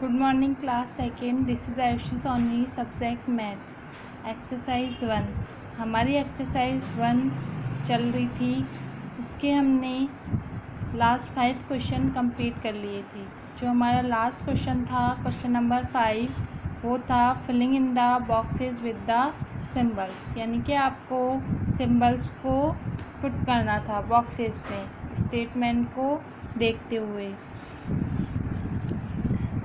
Good morning class second this is Ayushi Soni subject math exercise one हमारी exercise one चल रही थी। उसके हमने लास्ट फाइव क्वेश्चन कंप्लीट कर लिए थे। जो हमारा लास्ट क्वेश्चन था क्वेश्चन नंबर फाइव वो था filling in the boxes with the symbols यानी कि आपको सिम्बल्स को पुट करना था बॉक्सेस पे स्टेटमेंट को देखते हुए।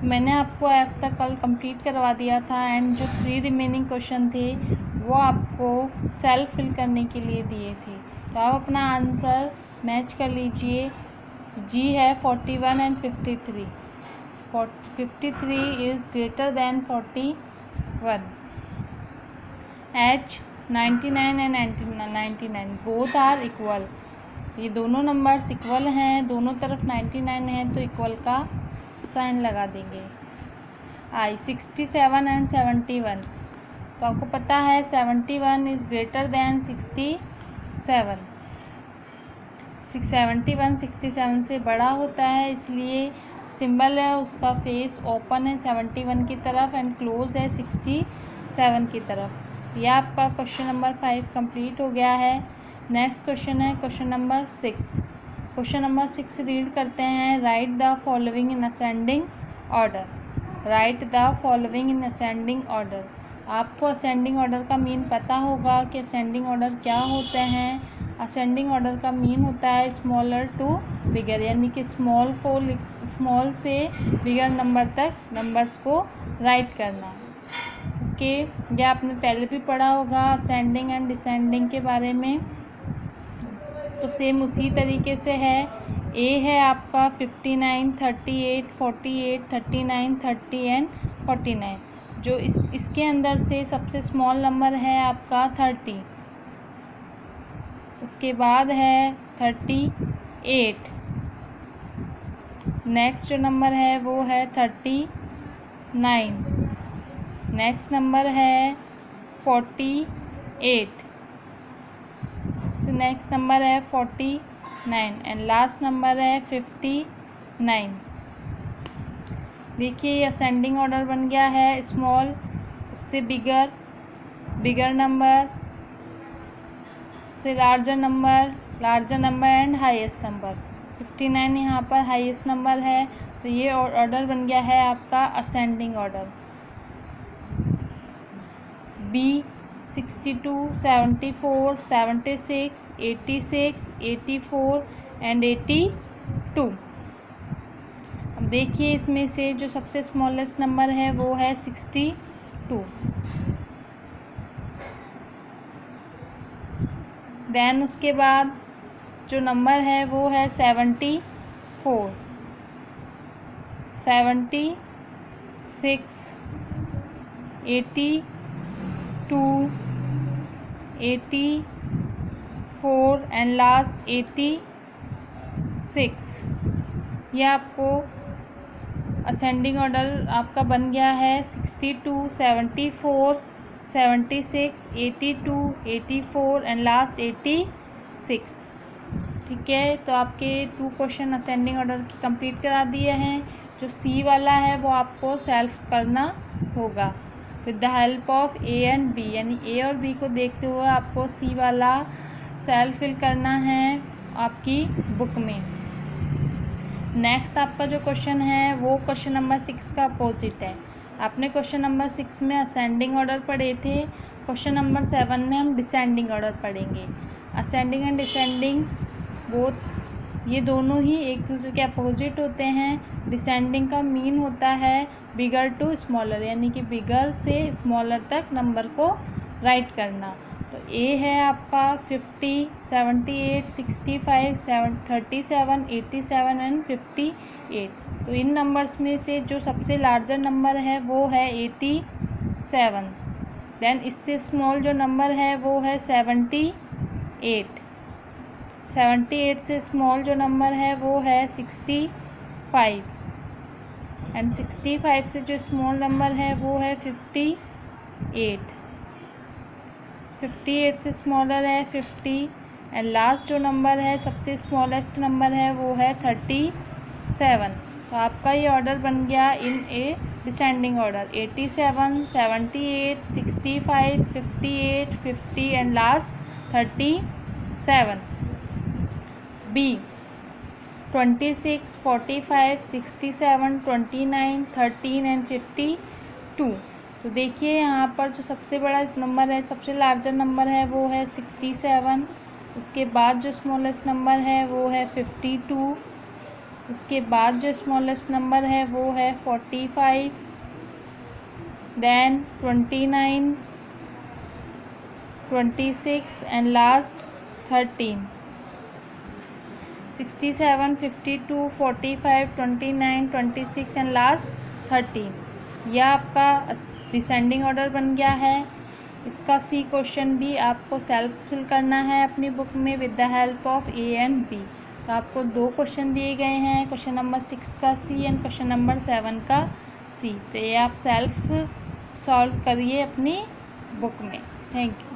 मैंने आपको एफ़ तक कल कंप्लीट करवा दिया था एंड जो थ्री रिमेनिंग क्वेश्चन थे, वो आपको सेल्फ फिल करने के लिए दिए थे। तो आप अपना आंसर मैच कर लीजिए। जी है forty one and fifty three fifty three is greater than forty one H ninety nine and ninety nine both are equal ये दोनों नंबर्स इक्वल हैं, दोनों तरफ़ नाइन्टी नाइन है तो इक्वल का साइन लगा देंगे। I sixty seven and seventy one तो आपको पता है seventy one is greater than sixty seven six seventy one sixty seven से बड़ा होता है, इसलिए सिंबल है, उसका फेस ओपन है सेवेंटी वन की तरफ़ एंड क्लोज है सिक्सटी सेवन की तरफ़. यह आपका क्वेश्चन नंबर फाइव कंप्लीट हो गया है। नेक्स्ट क्वेश्चन है question number six question number six read करते हैं। Write the following in ascending order write the following in ascending order आपको असेंडिंग ऑर्डर का मीन पता होगा कि असेंडिंग ऑर्डर क्या होते हैं। असेंडिंग ऑर्डर का मीन होता है स्मॉलर टू बिगर यानी कि स्मॉल को स्मॉल से बिगर नंबर तक नंबर्स को राइट करना। ओके okay, यह आपने पहले भी पढ़ा होगा असेंडिंग एंड डिसेंडिंग के बारे में। तो सेम उसी तरीके से है। ए है आपका fifty nine thirty eight forty eight thirty nine thirty and forty nine जो इस, इसके अंदर से सबसे स्मॉल नंबर है आपका थर्टी उसके बाद है थर्टी एट नेक्स्ट जो नंबर है, वो है थर्टी नाइन नेक्स्ट नंबर है फोर्टी एट नेक्स्ट नंबर है forty nine and last number है फिफ्टी नाइन देखिए असेंडिंग ऑर्डर बन गया है स्मॉल उससे बिगर बिगर नंबर से larger number larger number and highest number fifty nine यहाँ पर हाईएस्ट नंबर है तो ये ऑर्डर बन गया है आपका ascending order B sixty two, seventy four, seventy six, eighty six, eighty four, and eighty two. अब देखिए इसमें से जो सबसे स्मॉलेस्ट नंबर है, वो है सिक्सटी टू। देन उसके बाद जो नंबर है, वो है seventy four seventy six eighty two, eighty, four, and last eighty six. यह आपको असेंडिंग ऑर्डर आपका बन गया है sixty two, seventy four, seventy six, eighty two, eighty four, and last eighty six. ठीक है तो आपके टू क्वेश्चन असेंडिंग ऑर्डर की कंप्लीट करा दिए हैं। जो सी वाला है वो आपको सेल्फ करना होगा। With the help of A and B यानी ए और बी को देखते हुए आपको सी वाला सेल फिल करना है आपकी बुक में। नेक्स्ट आपका जो क्वेश्चन है, वो क्वेश्चन नंबर सिक्स का अपोजिट है। आपने क्वेश्चन नंबर सिक्स में असेंडिंग ऑर्डर पढ़े थे क्वेश्चन नंबर सेवन में हम डिसेंडिंग ऑर्डर पढ़ेंगे। असेंडिंग एंड डिसेंडिंग वो ये दोनों ही एक दूसरे के अपोजिट होते हैं। डिसेंडिंग का मीन होता है बिगर टू स्मॉलर यानी कि बिगर से स्मॉलर तक नंबर को राइट करना। तो ए है आपका fifty seventy eight sixty five seven thirty seven eighty seven and fifty eight तो इन नंबर्स में से जो सबसे लार्जर नंबर है वो है एटी सेवन देन इससे स्मॉल जो नंबर है वो है सेवेंटी एट सेवेंटी एट से स्मॉल जो नंबर है वो है sixty five. And sixty five से जो स्मॉल नंबर है वो है फिफ्टी एट। फिफ्टी एट से स्मॉलर है फिफ्टी। एंड लास्ट जो नंबर है, सबसे स्मॉलेस्ट नंबर है वो है थर्टी सेवन। तो आपका ये ऑर्डर बन गया in a descending order. Eighty seven, seventy eight, sixty five, fifty eight, fifty. And last thirty seven. B twenty six forty five sixty seven twenty nine thirteen and fifty two तो देखिए यहाँ पर जो सबसे बड़ा number है, सबसे larger number है, वो है सिक्सटी सेवन उसके बाद जो स्मॉलेस्ट नंबर है, वो है फिफ्टी टू उसके बाद जो स्मॉलेस्ट नंबर है, वो है forty five then twenty nine twenty six and last thirteen sixty seven fifty two forty five twenty nine twenty six and last thirteen यह आपका डिसेंडिंग ऑर्डर बन गया है। इसका सी क्वेश्चन भी आपको सेल्फ फिल करना है अपनी बुक में with the help of A and B तो आपको दो क्वेश्चन दिए गए हैं, क्वेश्चन नंबर सिक्स का C and question number seven का सी तो ये आप सेल्फ सॉल्व करिए अपनी बुक में। Thank you